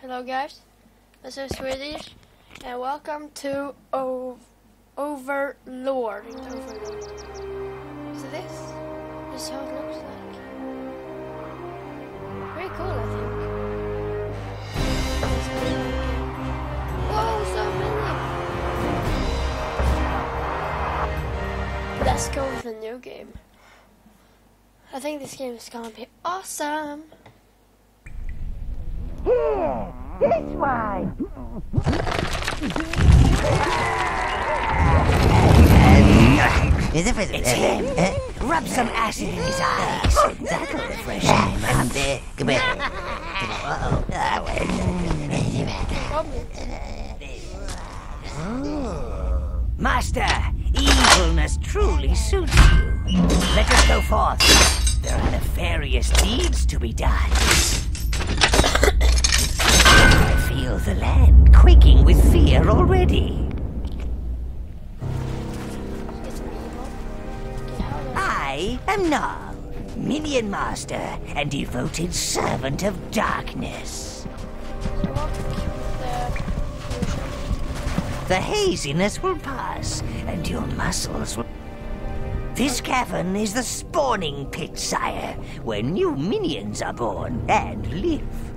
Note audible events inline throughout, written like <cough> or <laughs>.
Hello guys, this is Swedish, and welcome to o- Overlord. Overlord. So this is how it looks like. Very cool, I think. Whoa, so many! Let's go with a new game. I think this game is gonna be awesome. Here, this one. It's him. Rub some acid in his eyes. That'll refresh. And, uh, come here. Master, evilness truly suits you. Let us go forth. There are nefarious deeds to be done. Feel the land quaking with fear already. I am Gnarl, Minion Master and devoted servant of darkness. The haziness will pass, and your muscles will. This cavern is the spawning pit, sire, where new minions are born and live.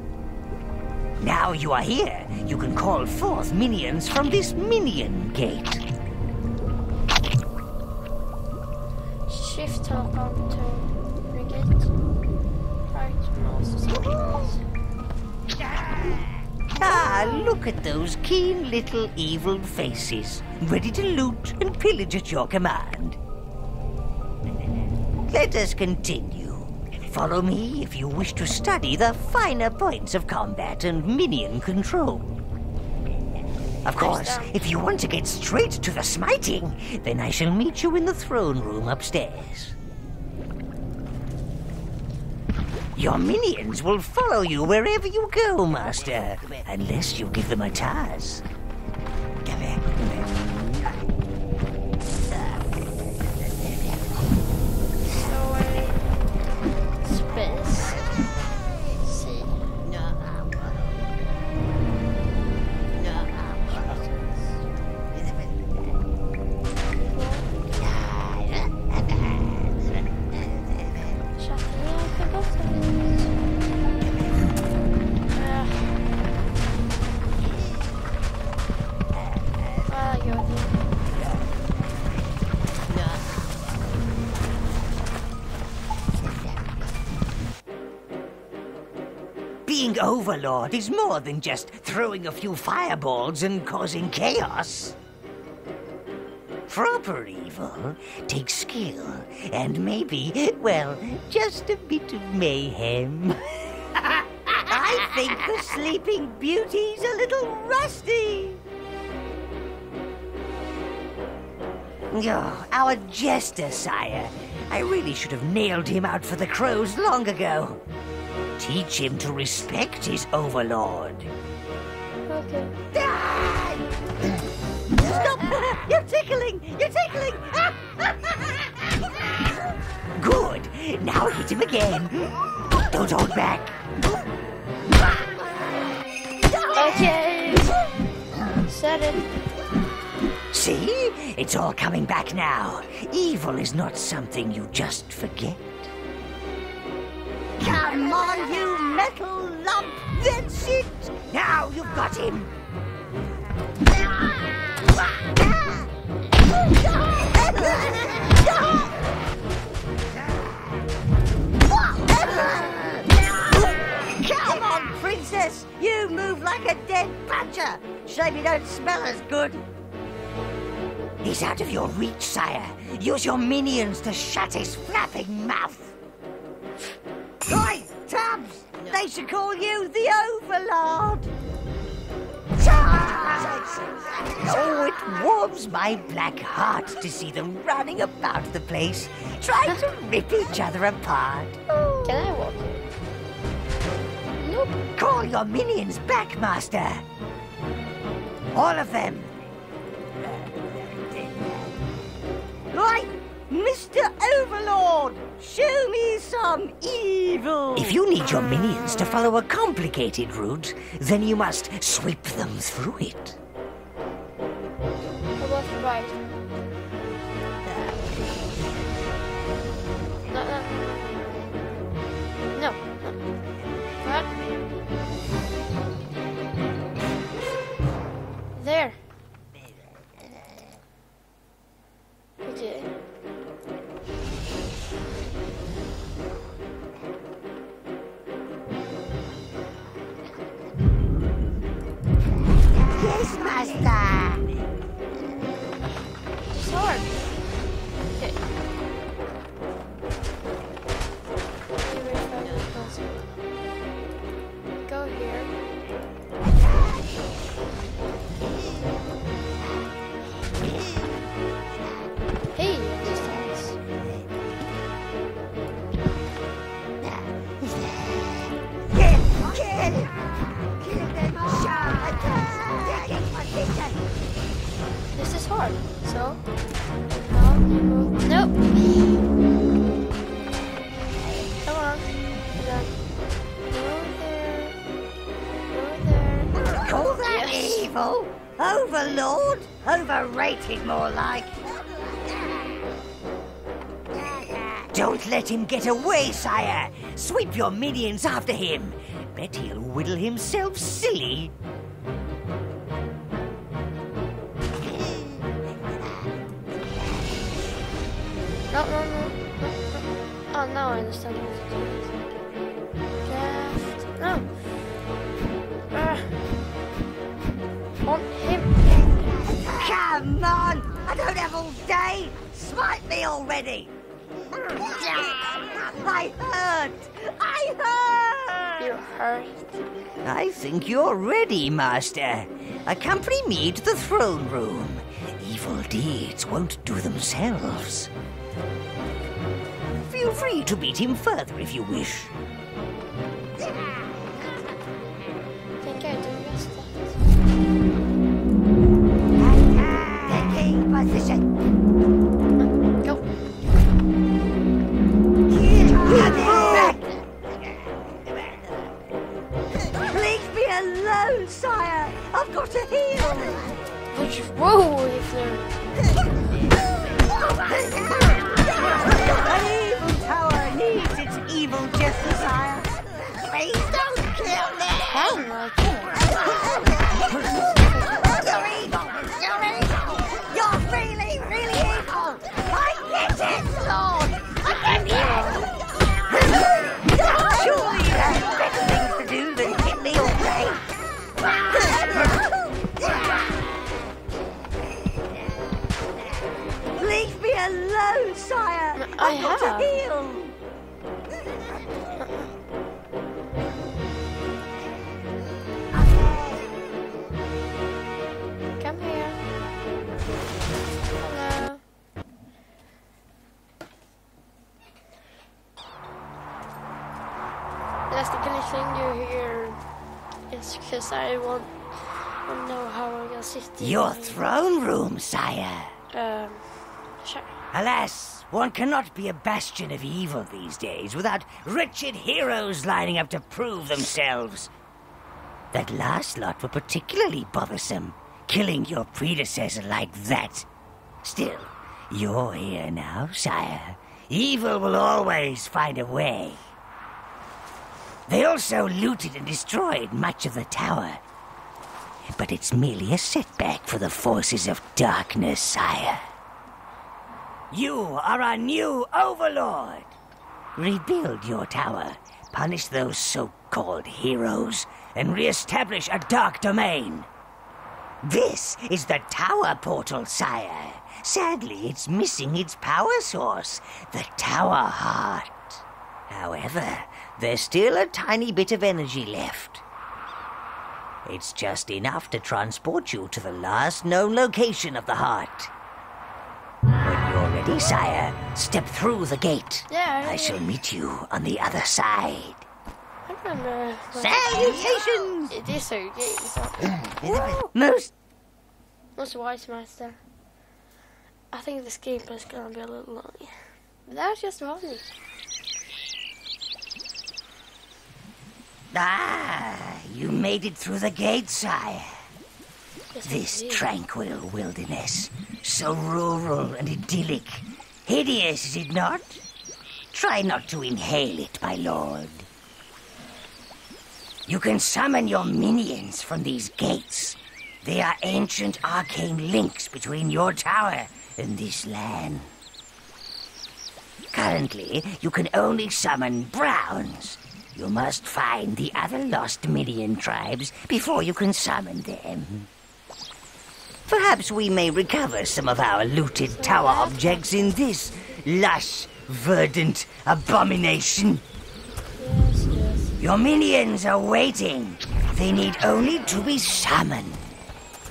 Now you are here, you can call forth minions from this minion gate. Shift teleport to frigate. Right mouse. Ah, look at those keen little evil faces, ready to loot and pillage at your command. Let us continue. Follow me if you wish to study the finer points of combat and minion control. Of course, if you want to get straight to the smiting, then I shall meet you in the throne room upstairs. Your minions will follow you wherever you go, Master, unless you give them a task. Overlord is more than just throwing a few fireballs and causing chaos. Proper evil takes skill and maybe, well, just a bit of mayhem. <laughs> I think the Sleeping Beauty's a little rusty. Oh, our jester, sire. I really should have nailed him out for the crows long ago. Teach him to respect his overlord. Okay. Stop! You're tickling! You're tickling! <laughs> Good! Now hit him again. Don't hold back. Okay. Said it. See? It's all coming back now. Evil is not something you just forget. Come on, you metal lump! That's it! Now you've got him! Come on, princess! You move like a dead badger! Shame you don't smell as good! He's out of your reach, sire. Use your minions to shut his flapping mouth. Oi, Tubbs! They should call you the Overlord! Oh, it warms my black heart to see them running about the place, trying to rip each other apart. Can I walk in? Nope. Call your minions back, Master! All of them! Oi! Mr. Overlord, show me some evil. If you need your minions to follow a complicated route, then you must sweep them through it. Yes, Master. This is hard. So, now you move. Nope. Come on. Go there. Go there. Call that Yes. evil? Overlord? Overrated, more like. Don't let him get away, sire! Sweep your minions after him! Bet he'll whittle himself silly. No. Now I understand what to do. Left. No. Ah. On him. Come on! I don't have all day! Smite me already! I hurt! I hurt! You hurt. I think you're ready, Master. Accompany me to the throne room. Evil deeds won't do themselves. Free to beat him further if you wish. I want to know how I'm gonna sit in Your throne room, sire. Um, sure. Alas, one cannot be a bastion of evil these days without wretched heroes lining up to prove themselves. That last lot were particularly bothersome, killing your predecessor like that. Still, you're here now, sire. Evil will always find a way. They also looted and destroyed much of the tower. But it's merely a setback for the forces of darkness, sire. You are our new overlord. Rebuild your tower, punish those so called heroes, and re-establish a dark domain. This is the tower portal, sire. Sadly, it's missing its power source, the tower heart. However, there's still a tiny bit of energy left. It's just enough to transport you to the last known location of the heart. When you're ready, sire, step through the gate. Yeah, I shall meet you on the other side. I remember. when- Salutations! It is a game, so. Mm, Most Most wise master. I think this gameplay is gonna be a little lonely. But that's just lonely. Ah, you made it through the gate, sire. Yes, This tranquil wilderness, so rural and idyllic. Hideous, is it not? Try not to inhale it, my lord. You can summon your minions from these gates. They are ancient arcane links between your tower and this land. Currently, you can only summon browns. You must find the other lost minion tribes before you can summon them. Perhaps we may recover some of our looted tower objects in this lush, verdant abomination. Your minions are waiting. They need only to be summoned.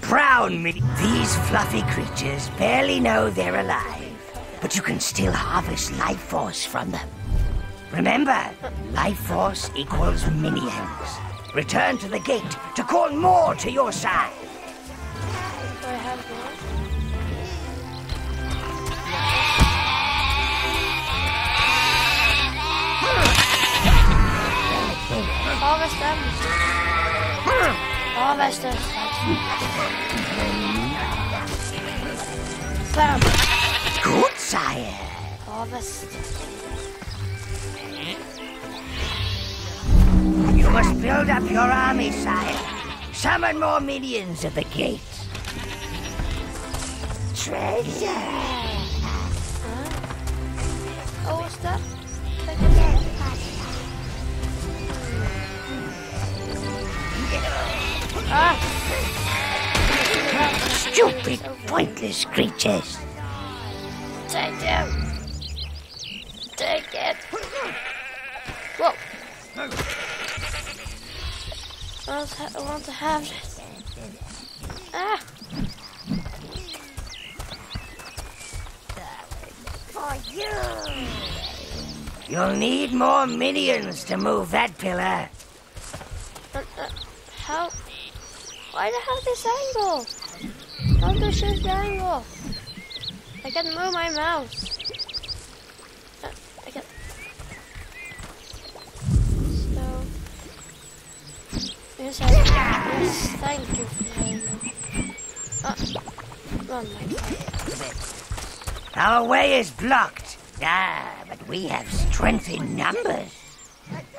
Brown mini- These fluffy creatures barely know they're alive, but you can still harvest life force from them. Remember, life force equals minions. Return to the gate to call more to your side. Harvest them. Harvest them. Good, sire. Harvest. You must build up your army, sire. Summon more minions at the gate. Treasure. Oh, what's that? Ah! Stupid, pointless creatures. Take them! I want to, I want to have this. Ah! For you. You'll need more minions to move that pillar. Uh, uh, how? Why do I have this angle? How do I choose the angle? I can move my mouse. Uh, I can. So. Yes, I, yes, thank you for the angle. Uh, Our way is blocked. Ah, but we have strength in numbers.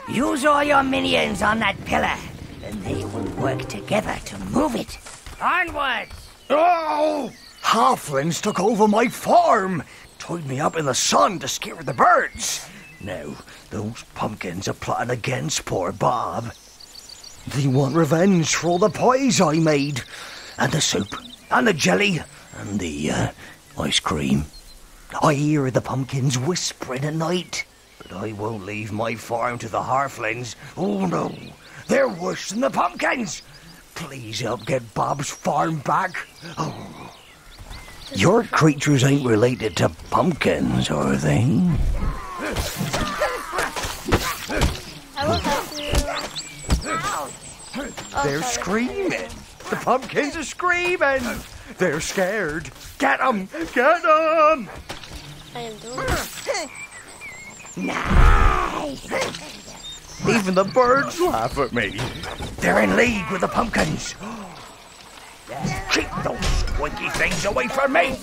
Use all your minions on that pillar, and they will work together to move it. Onwards! Oh! Halflings took over my farm, tied me up in the sun to scare the birds. Now, those pumpkins are plotting against poor Bob. They want revenge for all the pies I made, and the soup, and the jelly, and the uh, ice cream. I hear the pumpkins whispering at night, but I won't leave my farm to the halflings. Oh no, they're worse than the pumpkins. Please help get Bob's farm back. Oh. Your creatures ain't related to pumpkins, are they? Oh, They're sorry. screaming. The pumpkins are screaming. They're scared. Get them! Get them! I am doing it. Nice! Even the birds laugh at me. They're in league with the pumpkins. Keep those squinky things away from me!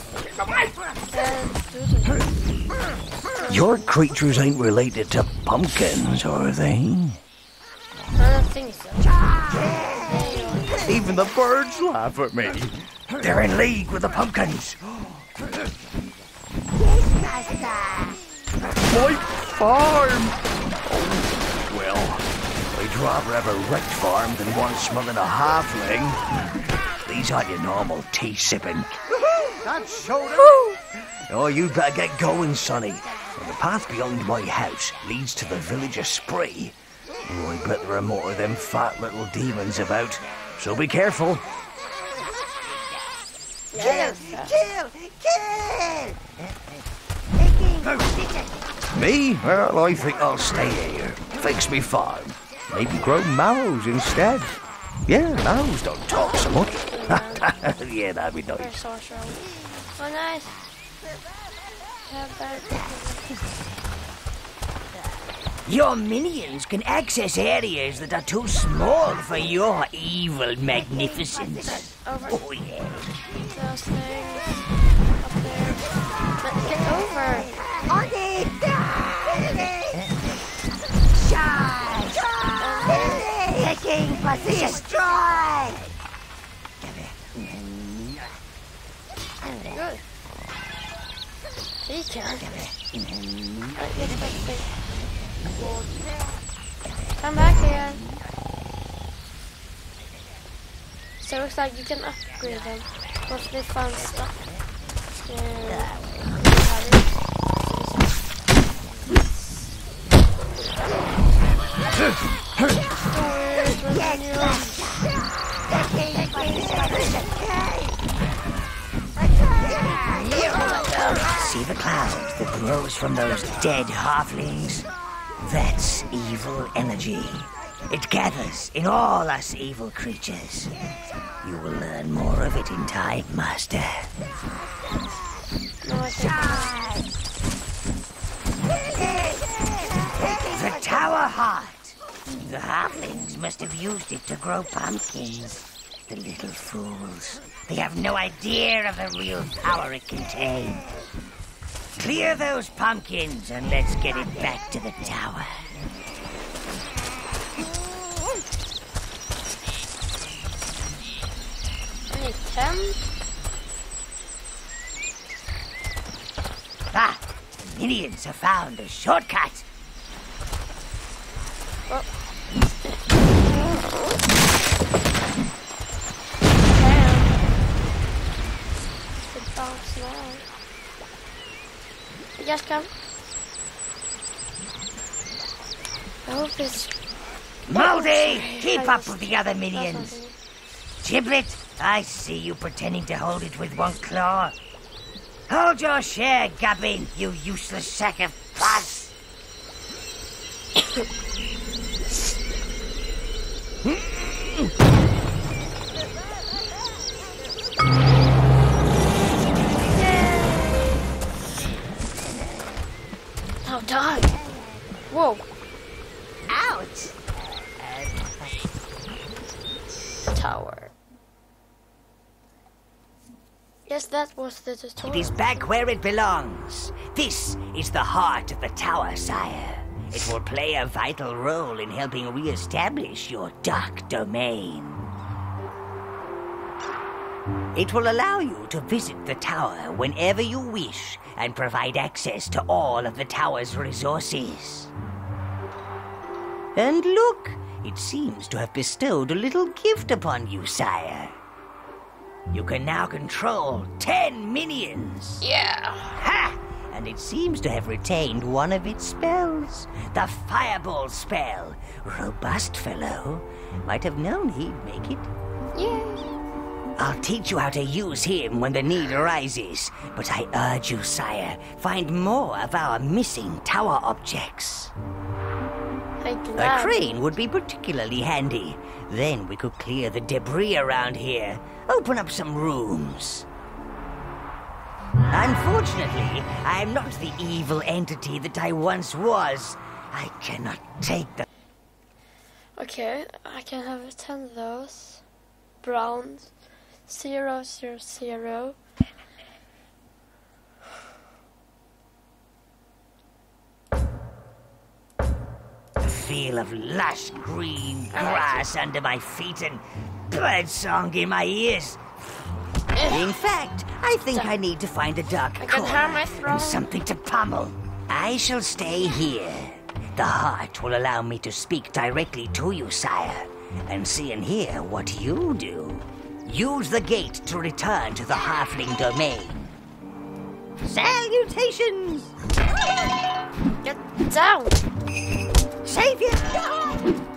And do the Your creatures ain't related to pumpkins, are they? I don't think so. There you are. Even the birds laugh at me. They're in league with the pumpkins. My farm! Oh, well, I'd rather have a wrecked farm than one smelling a halfling. These aren't your normal tea sipping. That's so Oh, you'd better get going, Sonny. The path beyond my house leads to the village of Spree. Oh, I bet there are more of them fat little demons about, so be careful. Kill! Kill! Kill! Me? Well, I think I'll stay here. Fix me farm. Maybe grow mallows instead. Yeah, mallows don't talk so much. <laughs> yeah, that'd be nice. Oh, nice. Your minions can access areas that are too small for your evil magnificence. Oh, yeah. those things up there. But get over. On it! Charge! Taking position! Destroy! Good. She can. Right, get that thing. Come back here. So it looks like you can upgrade them. Once they found stuff. See the cloud that grows from those dead halflings? That's evil energy. It gathers in all us evil creatures. You will learn more of it in time, Master. The Tower Heart. The halflings must have used it to grow pumpkins. The little fools. They have no idea of the real power it contains. Clear those pumpkins and let's get it back to the tower. 10. Ah, the minions have found a shortcut. Damn. It bounced now. Yes, come. I hope it's. Moldy, keep up with the other minions. Giblet, I see you pretending to hold it with one claw. Hold your share, Gubbin, you useless sack of pus. <coughs> <coughs> <coughs> Yes, that was the tutorial. is back where it belongs. This is the heart of the tower, sire. It will play a vital role in helping re-establish your dark domain. It will allow you to visit the tower whenever you wish and provide access to all of the tower's resources. And look, it seems to have bestowed a little gift upon you, sire. You can now control ten minions. Yeah. Ha! And it seems to have retained one of its spells. The Fireball spell. Robust fellow. Might have known he'd make it. Yeah. I'll teach you how to use him when the need arises. But I urge you, sire, find more of our missing tower objects. I A crane would be particularly handy. Then we could clear the debris around here, open up some rooms. Unfortunately, I'm not the evil entity that I once was. I cannot take the. Okay, I can have 10 of those. Browns. Zero, zero, zero. Feel of lush green grass under my feet and birdsong in my ears. In fact, I think I need to find a dark I can hear my corner and something to pummel. I shall stay here. The heart will allow me to speak directly to you, sire, and see and hear what you do. Use the gate to return to the halfling domain. Salutations! Get down! Savior!